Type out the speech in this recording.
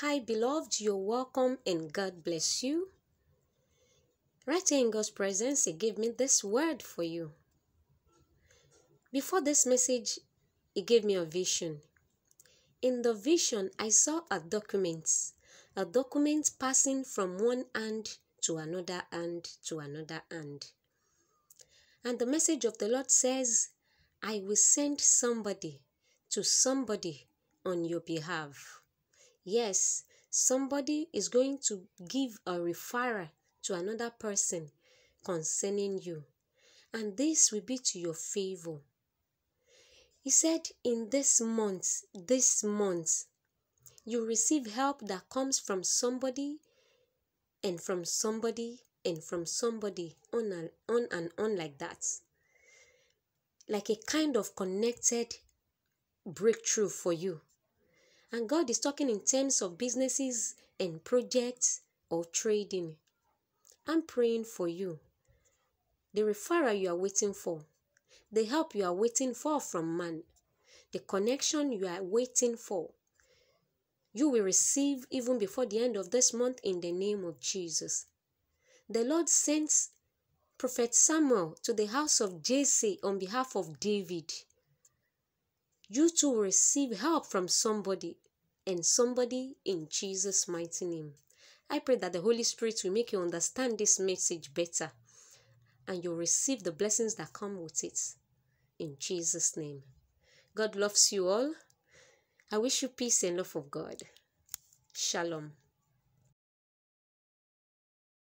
Hi, beloved, you're welcome and God bless you. Right here in God's presence, He gave me this word for you. Before this message, He gave me a vision. In the vision, I saw a document, a document passing from one hand to another hand to another hand. And the message of the Lord says, I will send somebody to somebody on your behalf. Yes, somebody is going to give a referral to another person concerning you, and this will be to your favor. He said, In this month, this month, you receive help that comes from somebody and from somebody and from somebody on and on and on like that. Like a kind of connected breakthrough for you. And God is talking in terms of businesses and projects or trading. I'm praying for you. The referral you are waiting for, the help you are waiting for from man, the connection you are waiting for, you will receive even before the end of this month in the name of Jesus. The Lord sends Prophet Samuel to the house of Jesse on behalf of David. You too will receive help from somebody and somebody in Jesus' mighty name. I pray that the Holy Spirit will make you understand this message better and you'll receive the blessings that come with it. In Jesus' name. God loves you all. I wish you peace and love of God. Shalom.